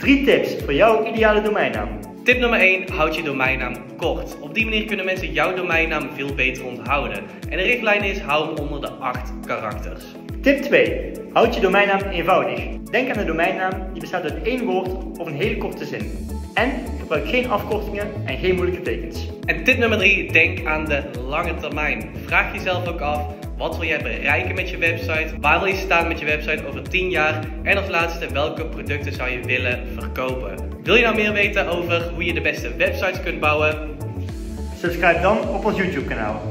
Drie tips voor jouw ideale domeinnaam. Tip nummer 1, houd je domeinnaam kort. Op die manier kunnen mensen jouw domeinnaam veel beter onthouden. En de richtlijn is, hou hem onder de 8 karakters. Tip 2. Houd je domeinnaam eenvoudig. Denk aan een domeinnaam die bestaat uit één woord of een hele korte zin. En gebruik geen afkortingen en geen moeilijke tekens. En tip nummer 3, denk aan de lange termijn. Vraag jezelf ook af, wat wil jij bereiken met je website? Waar wil je staan met je website over 10 jaar? En als laatste, welke producten zou je willen verkopen? Wil je nou meer weten over hoe je de beste websites kunt bouwen? Subscribe dan op ons YouTube kanaal.